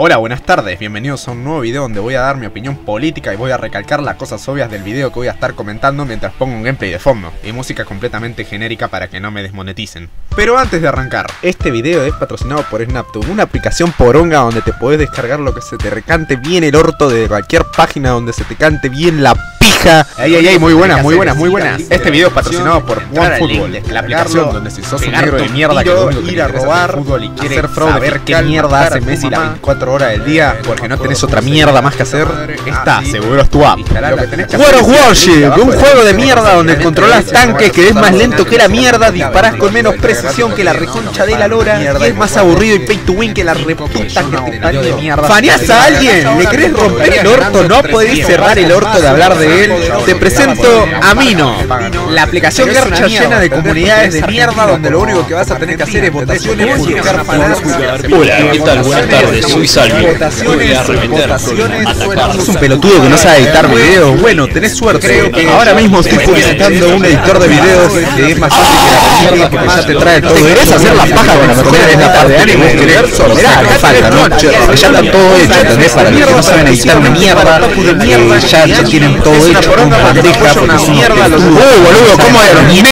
Hola, buenas tardes, bienvenidos a un nuevo video donde voy a dar mi opinión política y voy a recalcar las cosas obvias del video que voy a estar comentando mientras pongo un gameplay de fondo y música completamente genérica para que no me desmoneticen. Pero antes de arrancar, este video es patrocinado por SnapTube, una aplicación poronga donde te podés descargar lo que se te recante bien el orto de cualquier página donde se te cante bien la pija. Ey, ey, ey, muy buenas, muy buenas, muy buenas. Este video es patrocinado por OneFootball, la aplicación donde si sos un negro de mierda que lo único que ir a robar fútbol y quiere hacer fraude, ver qué mierda hace Messi las 24 horas del día, porque no tenés otra mierda más que hacer, está, seguro es tu app. World of Warship, un juego de mierda donde controlas tanques que es más lento que la mierda, disparás con menos precisión que la reconcha de la lora, y es más aburrido y pay to win que la reputa que te parió. ¿Faneás a alguien? ¿Le querés romper el orto? ¿No podés cerrar el orto de hablar de él? Te presento a Mino, la aplicación garcha llena de comunidades de mierda donde lo único que vas a tener que hacer es votaciones, publicar. Hola, ¿qué tal? Buenas tardes, soy Salvi. Atacar. Es un pelotudo que no sabe editar videos. Bueno, tenés suerte. Ahora mismo estoy publicitando un editor de videos que es más fácil que la mierda porque ya te trae todo. ¿Querés hacer la paja con la mejor en la parte de anime? ¿Querés? Mirá, no falta, ¿no? Ya está todo hecho, ¿entendés? Para los que no saben editar una mierda, ya, ya tienen todo hecho. Una bandeja, una mierda. Uy, boludo, ¿cómo es?